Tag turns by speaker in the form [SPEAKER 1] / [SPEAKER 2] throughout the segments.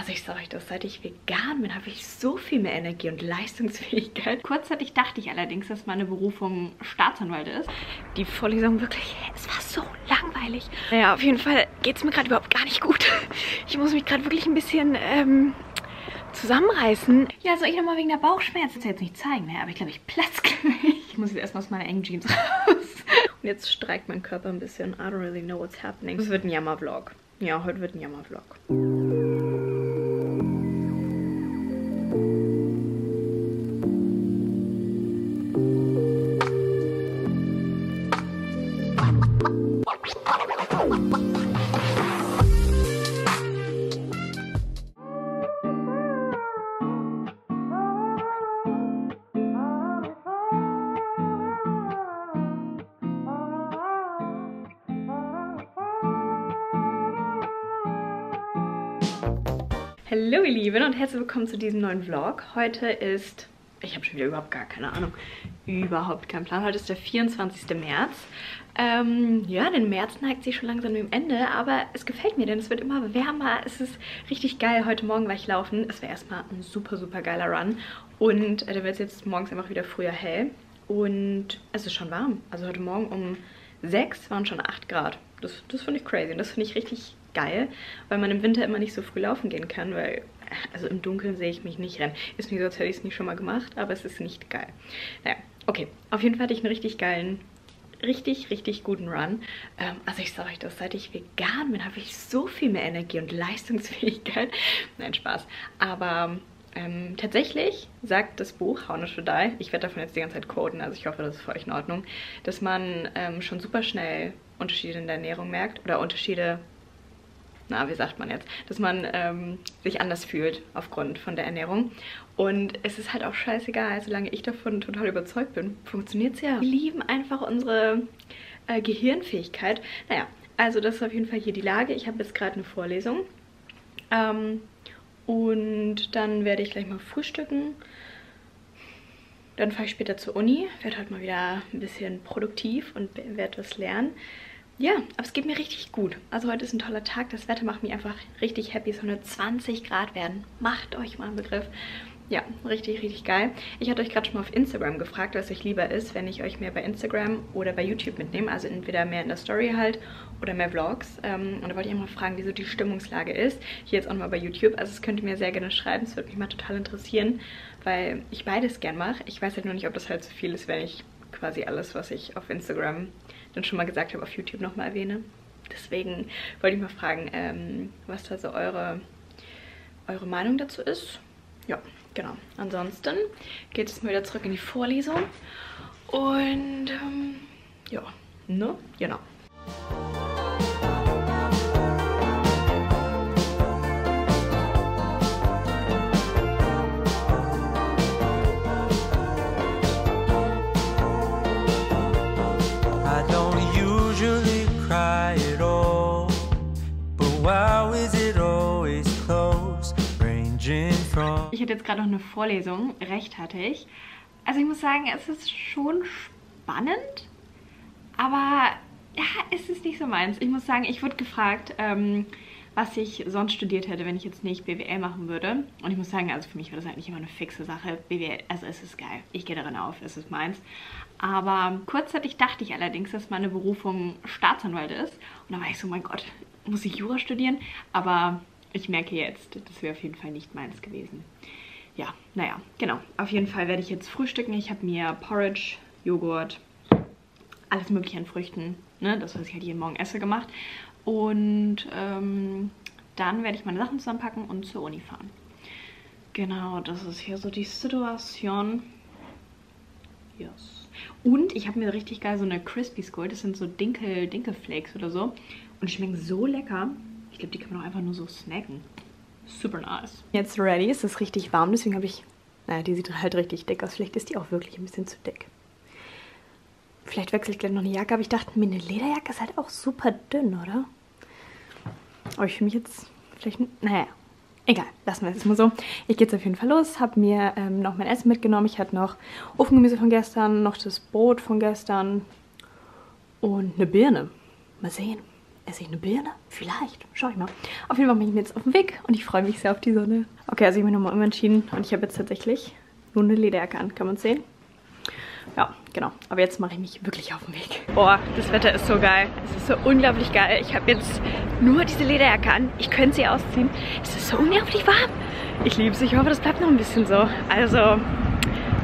[SPEAKER 1] Also ich sage euch das, seit ich vegan bin, habe ich so viel mehr Energie und Leistungsfähigkeit. Kurzzeitig dachte ich allerdings, dass meine Berufung Staatsanwalt ist. Die Vorlesung wirklich, es war so langweilig. Naja, auf jeden Fall geht es mir gerade überhaupt gar nicht gut. Ich muss mich gerade wirklich ein bisschen ähm, zusammenreißen. Ja, soll ich nochmal wegen der Bauchschmerzen jetzt nicht zeigen, ne? aber ich glaube, ich platze gleich. Ich muss jetzt erstmal aus meiner engen Jeans raus. Und jetzt streikt mein Körper ein bisschen. I don't really know what's happening. Es wird ein Jammer-Vlog. Ja, heute wird ein Jammer-Vlog. Hallo ihr Lieben und herzlich willkommen zu diesem neuen Vlog. Heute ist, ich habe schon wieder überhaupt gar keine Ahnung, überhaupt keinen Plan. Heute ist der 24. März. Ähm, ja, den März neigt sich schon langsam dem Ende, aber es gefällt mir, denn es wird immer wärmer. Es ist richtig geil. Heute Morgen war ich laufen. Es war erstmal ein super, super geiler Run und äh, da wird es jetzt morgens einfach wieder früher hell und es ist schon warm. Also heute Morgen um 6 waren schon 8 Grad. Das, das finde ich crazy und das finde ich richtig geil, weil man im Winter immer nicht so früh laufen gehen kann, weil also im Dunkeln sehe ich mich nicht rennen. Ist nicht so, als hätte ich es nicht schon mal gemacht, aber es ist nicht geil. Naja, okay. Auf jeden Fall hatte ich einen richtig geilen, richtig, richtig guten Run. Ähm, also ich sage euch das, seit ich vegan bin, habe ich so viel mehr Energie und Leistungsfähigkeit. Nein, Spaß. Aber ähm, tatsächlich sagt das Buch How Not to Die, ich werde davon jetzt die ganze Zeit quoten, also ich hoffe, das ist für euch in Ordnung, dass man ähm, schon super schnell Unterschiede in der Ernährung merkt oder Unterschiede na, wie sagt man jetzt, dass man ähm, sich anders fühlt aufgrund von der Ernährung. Und es ist halt auch scheißegal, solange ich davon total überzeugt bin, funktioniert es ja. Wir lieben einfach unsere äh, Gehirnfähigkeit. Naja, also das ist auf jeden Fall hier die Lage. Ich habe jetzt gerade eine Vorlesung. Ähm, und dann werde ich gleich mal frühstücken. Dann fahre ich später zur Uni, werde heute mal wieder ein bisschen produktiv und werde was lernen. Ja, aber es geht mir richtig gut. Also heute ist ein toller Tag. Das Wetter macht mich einfach richtig happy. Es soll nur 20 Grad werden. Macht euch mal einen Begriff. Ja, richtig, richtig geil. Ich hatte euch gerade schon mal auf Instagram gefragt, was euch lieber ist, wenn ich euch mehr bei Instagram oder bei YouTube mitnehme. Also entweder mehr in der Story halt oder mehr Vlogs. Ähm, und da wollte ich mal fragen, wieso die Stimmungslage ist. Hier jetzt auch nochmal bei YouTube. Also das könnt ihr mir sehr gerne schreiben. Es würde mich mal total interessieren, weil ich beides gern mache. Ich weiß halt nur nicht, ob das halt zu viel ist, wenn ich quasi alles, was ich auf Instagram dann schon mal gesagt habe, auf YouTube nochmal erwähne. Deswegen wollte ich mal fragen, ähm, was da so eure, eure Meinung dazu ist. Ja, genau. Ansonsten geht es mal wieder zurück in die Vorlesung. Und ähm, ja, ne? Genau. Ich hatte jetzt gerade noch eine Vorlesung, recht hatte ich. Also ich muss sagen, es ist schon spannend, aber ja, es ist nicht so meins. Ich muss sagen, ich wurde gefragt, ähm, was ich sonst studiert hätte, wenn ich jetzt nicht BWL machen würde. Und ich muss sagen, also für mich war das eigentlich immer eine fixe Sache. BWL, also es ist geil. Ich gehe darin auf, es ist meins. Aber kurzzeitig dachte ich allerdings, dass meine Berufung Staatsanwalt ist. Und dann war ich so, mein Gott, muss ich Jura studieren? Aber ich merke jetzt, das wäre auf jeden Fall nicht meins gewesen. Ja, naja, genau. Auf jeden Fall werde ich jetzt frühstücken. Ich habe mir Porridge, Joghurt, alles mögliche an Früchten, ne, das, was ich halt jeden Morgen esse, gemacht. Und ähm, dann werde ich meine Sachen zusammenpacken und zur Uni fahren. Genau, das ist hier so die Situation. Yes. Und ich habe mir richtig geil so eine Crispies geholt. Das sind so Dinkel, Dinkelflakes oder so. Und schmecken so lecker glaube, die kann man auch einfach nur so snacken. Super nice. Jetzt ready, es ist richtig warm, deswegen habe ich... Naja, die sieht halt richtig dick aus. Vielleicht ist die auch wirklich ein bisschen zu dick. Vielleicht wechsle ich gleich noch eine Jacke, aber ich dachte mir, eine Lederjacke ist halt auch super dünn, oder? Aber ich fühle mich jetzt vielleicht... Naja, egal, lassen wir es mal so. Ich gehe jetzt auf jeden Fall los, habe mir ähm, noch mein Essen mitgenommen. Ich hatte noch Ofengemüse von gestern, noch das Brot von gestern und eine Birne. Mal sehen. Esse ich eine Birne? Vielleicht. Schau ich mal. Auf jeden Fall bin ich jetzt auf dem Weg und ich freue mich sehr auf die Sonne. Okay, also ich habe mich nochmal umentschieden und ich habe jetzt tatsächlich nur eine Lederjacke an. Kann man sehen? Ja, genau. Aber jetzt mache ich mich wirklich auf den Weg. Boah, das Wetter ist so geil. Es ist so unglaublich geil. Ich habe jetzt nur diese Lederjacke an. Ich könnte sie ausziehen. Es ist so unglaublich warm. Ich liebe es. Ich hoffe, das bleibt noch ein bisschen so. Also,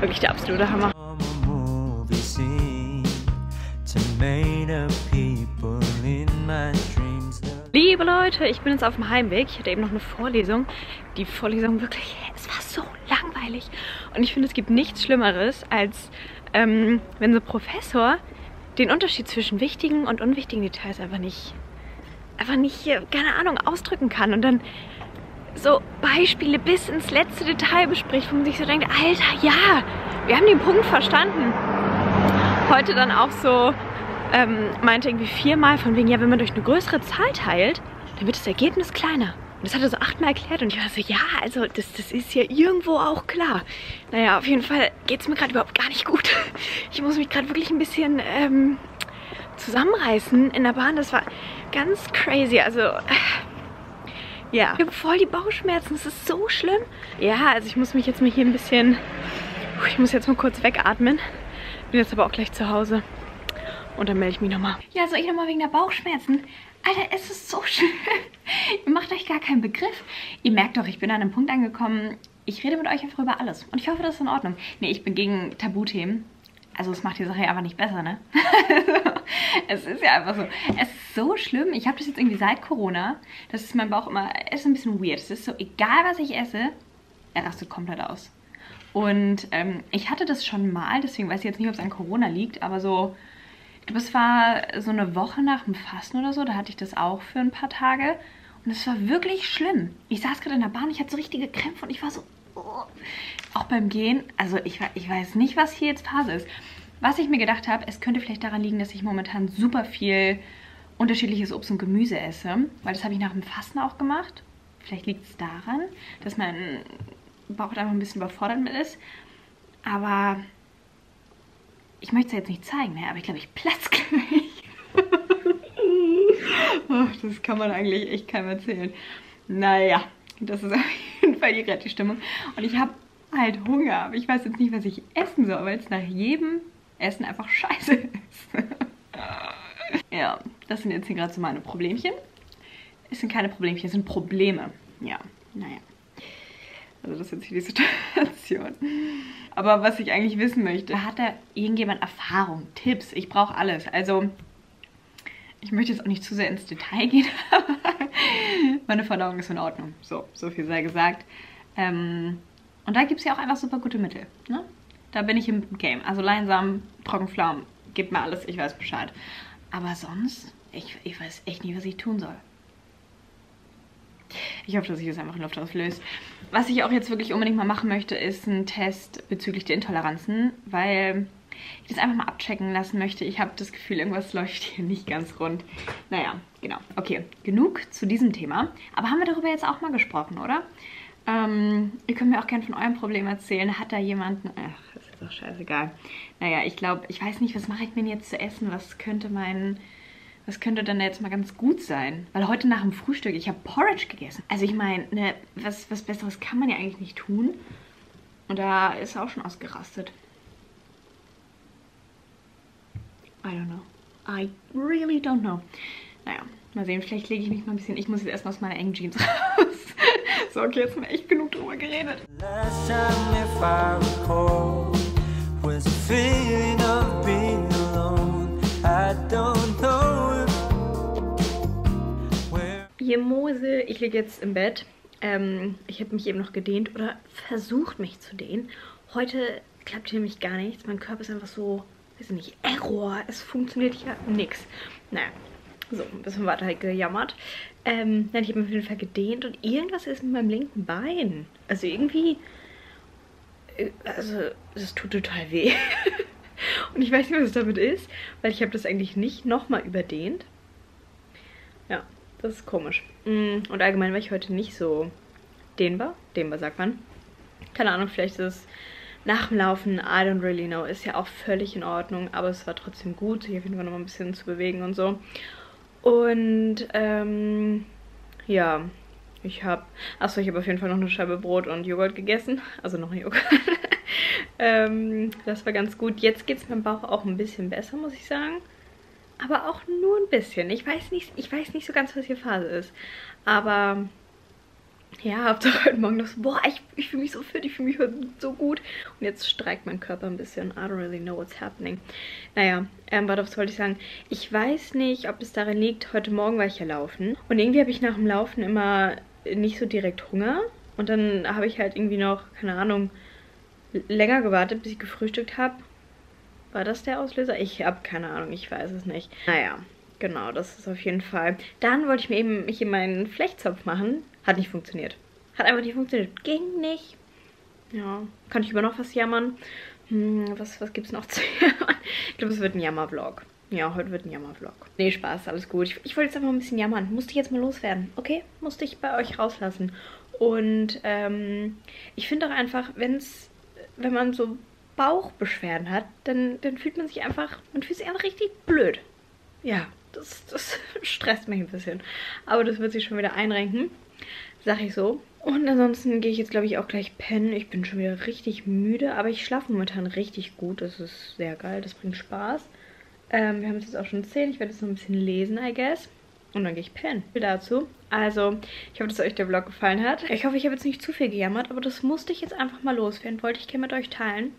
[SPEAKER 1] wirklich der absolute Hammer. Liebe Leute, ich bin jetzt auf dem Heimweg. Ich hatte eben noch eine Vorlesung. Die Vorlesung wirklich, es war so langweilig. Und ich finde, es gibt nichts Schlimmeres, als ähm, wenn so ein Professor den Unterschied zwischen wichtigen und unwichtigen Details einfach nicht, einfach nicht, keine Ahnung, ausdrücken kann. Und dann so Beispiele bis ins letzte Detail bespricht, wo man sich so denkt, Alter, ja, wir haben den Punkt verstanden. Heute dann auch so ähm, meinte irgendwie viermal von wegen, ja, wenn man durch eine größere Zahl teilt, dann wird das Ergebnis kleiner. Und das hat er so achtmal erklärt und ich war so, ja, also das, das ist ja irgendwo auch klar. Naja, auf jeden Fall geht es mir gerade überhaupt gar nicht gut. Ich muss mich gerade wirklich ein bisschen ähm, zusammenreißen in der Bahn. Das war ganz crazy. Also, äh, ja, ich habe voll die Bauchschmerzen. Das ist so schlimm. Ja, also ich muss mich jetzt mal hier ein bisschen, ich muss jetzt mal kurz wegatmen. Bin jetzt aber auch gleich zu Hause. Und dann melde ich mich nochmal. Ja, soll ich nochmal wegen der Bauchschmerzen? Alter, es ist so schlimm. Ihr macht euch gar keinen Begriff. Ihr merkt doch, ich bin an einem Punkt angekommen, ich rede mit euch einfach über alles. Und ich hoffe, das ist in Ordnung. Nee, ich bin gegen Tabuthemen. Also es macht die Sache ja einfach nicht besser, ne? es ist ja einfach so. Es ist so schlimm. Ich habe das jetzt irgendwie seit Corona. Das ist mein Bauch immer, es ist ein bisschen weird. Es ist so, egal was ich esse, er rastet komplett aus. Und ähm, ich hatte das schon mal, deswegen weiß ich jetzt nicht, ob es an Corona liegt, aber so ich glaube, es war so eine Woche nach dem Fasten oder so, da hatte ich das auch für ein paar Tage. Und es war wirklich schlimm. Ich saß gerade in der Bahn, ich hatte so richtige Krämpfe und ich war so... Oh. Auch beim Gehen, also ich, ich weiß nicht, was hier jetzt Phase ist. Was ich mir gedacht habe, es könnte vielleicht daran liegen, dass ich momentan super viel unterschiedliches Obst und Gemüse esse. Weil das habe ich nach dem Fasten auch gemacht. Vielleicht liegt es daran, dass mein Bauch einfach ein bisschen überfordert mit ist. Aber ich möchte es jetzt nicht zeigen, ne? aber ich glaube, ich platze gleich. Ach, das kann man eigentlich echt keinem erzählen. Naja, das ist auf jeden Fall die Stimmung. Und ich habe halt Hunger, aber ich weiß jetzt nicht, was ich essen soll, weil es nach jedem Essen einfach scheiße ist. ja, das sind jetzt hier gerade so meine Problemchen. Es sind keine Problemchen, es sind Probleme. Ja, naja. Also das ist jetzt hier die Situation. Aber was ich eigentlich wissen möchte, hat da irgendjemand Erfahrung, Tipps? Ich brauche alles. Also ich möchte jetzt auch nicht zu sehr ins Detail gehen, aber meine Verdauung ist in Ordnung. So, so viel sei gesagt. Ähm, und da gibt es ja auch einfach super gute Mittel. Ne? Da bin ich im Game. Also Leinsamen, Trockenpflaumen, gebt mir alles, ich weiß Bescheid. Aber sonst, ich, ich weiß echt nicht, was ich tun soll. Ich hoffe, dass sich das einfach in Luft auslöst. Was ich auch jetzt wirklich unbedingt mal machen möchte, ist ein Test bezüglich der Intoleranzen, weil ich das einfach mal abchecken lassen möchte. Ich habe das Gefühl, irgendwas läuft hier nicht ganz rund. Naja, genau. Okay, genug zu diesem Thema. Aber haben wir darüber jetzt auch mal gesprochen, oder? Ähm, ihr könnt mir auch gerne von eurem Problem erzählen. Hat da jemand... Ach, ist auch scheißegal. Naja, ich glaube, ich weiß nicht, was mache ich mir jetzt zu essen? Was könnte mein was könnte denn jetzt mal ganz gut sein? Weil heute nach dem Frühstück, ich habe Porridge gegessen. Also ich meine, ne, was, was Besseres kann man ja eigentlich nicht tun. Und da ist er auch schon ausgerastet. I don't know. I really don't know. Naja, mal sehen, vielleicht lege ich mich mal ein bisschen... Ich muss jetzt erstmal aus meiner engen Jeans raus. so, okay, jetzt haben wir echt genug drüber geredet. Last time if I recall was a feeling of being alone. I don't Ihr Mosel, ich liege jetzt im Bett. Ähm, ich habe mich eben noch gedehnt oder versucht mich zu dehnen. Heute klappt hier nämlich gar nichts. Mein Körper ist einfach so, weiß ich nicht, Error. Es funktioniert hier nichts. Naja, so, ein bisschen weiter gejammert. Ähm, nein, ich habe mich auf jeden Fall gedehnt und irgendwas ist mit meinem linken Bein. Also irgendwie, äh, also es tut total weh. und ich weiß nicht, was es damit ist, weil ich habe das eigentlich nicht nochmal überdehnt. Ja, das ist komisch. Mm, und allgemein war ich heute nicht so dehnbar. Dehnbar sagt man. Keine Ahnung, vielleicht ist es nach dem Laufen, I don't really know, ist ja auch völlig in Ordnung, aber es war trotzdem gut, sich auf jeden Fall noch mal ein bisschen zu bewegen und so. Und ähm, ja, ich habe, achso, ich habe auf jeden Fall noch eine Scheibe Brot und Joghurt gegessen. Also noch Joghurt. ähm, das war ganz gut. Jetzt geht es meinem Bauch auch ein bisschen besser, muss ich sagen. Aber auch nur ein bisschen. Ich weiß nicht, ich weiß nicht so ganz, was hier Phase ist. Aber ja, hab doch heute Morgen noch so, boah, ich, ich fühle mich so fit, ich fühle mich heute so gut. Und jetzt streikt mein Körper ein bisschen. I don't really know what's happening. Naja, ähm, warte, was wollte ich sagen? Ich weiß nicht, ob es daran liegt, heute Morgen war ich ja laufen. Und irgendwie habe ich nach dem Laufen immer nicht so direkt Hunger. Und dann habe ich halt irgendwie noch, keine Ahnung, länger gewartet, bis ich gefrühstückt habe. War das der Auslöser? Ich habe keine Ahnung, ich weiß es nicht. Naja, genau, das ist auf jeden Fall. Dann wollte ich mir eben hier meinen Flechtzopf machen. Hat nicht funktioniert. Hat einfach nicht funktioniert. Ging nicht. Ja, kann ich über noch was jammern? Hm, was, was es noch zu jammern? Ich glaube, es wird ein Jammer-Vlog. Ja, heute wird ein Jammer-Vlog. Nee, Spaß, alles gut. Ich, ich wollte jetzt einfach ein bisschen jammern. Musste ich jetzt mal loswerden, okay? Musste ich bei euch rauslassen. Und ähm, ich finde auch einfach, wenn's, wenn man so Bauchbeschwerden hat, dann, dann fühlt man sich einfach, man fühlt sich einfach richtig blöd. Ja, das, das stresst mich ein bisschen. Aber das wird sich schon wieder einrenken, sag ich so. Und ansonsten gehe ich jetzt, glaube ich, auch gleich pennen. Ich bin schon wieder richtig müde, aber ich schlafe momentan richtig gut. Das ist sehr geil, das bringt Spaß. Ähm, wir haben es jetzt auch schon 10. Ich werde jetzt noch ein bisschen lesen, I guess. Und dann gehe ich pennen. Dazu. Also, ich hoffe, dass euch der Vlog gefallen hat. Ich hoffe, ich habe jetzt nicht zu viel gejammert, aber das musste ich jetzt einfach mal loswerden. Wollte ich gerne mit euch teilen.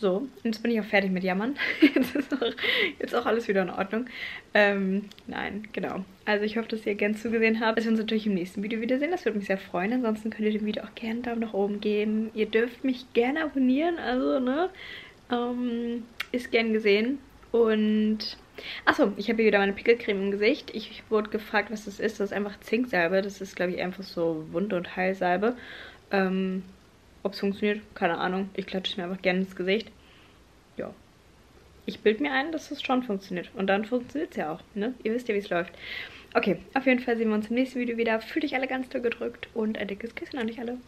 [SPEAKER 1] So, und jetzt bin ich auch fertig mit Jammern. jetzt ist auch, jetzt auch alles wieder in Ordnung. Ähm, nein, genau. Also ich hoffe, dass ihr gern zugesehen habt. Dass wir uns natürlich im nächsten Video wiedersehen. Das würde mich sehr freuen. Ansonsten könnt ihr dem Video auch gerne einen Daumen nach oben geben. Ihr dürft mich gerne abonnieren. Also, ne? Ähm, ist gern gesehen. Und... Achso, ich habe hier wieder meine Pickelcreme im Gesicht. Ich wurde gefragt, was das ist. Das ist einfach Zinksalbe. Das ist, glaube ich, einfach so Wund- und Heilsalbe. Ähm, ob es funktioniert, keine Ahnung. Ich klatsche es mir einfach gerne ins Gesicht. Ja. Ich bilde mir ein, dass es schon funktioniert. Und dann funktioniert es ja auch, ne? Ihr wisst ja, wie es läuft. Okay, auf jeden Fall sehen wir uns im nächsten Video wieder. Fühlt euch alle ganz doll gedrückt und ein dickes Küsschen an euch alle.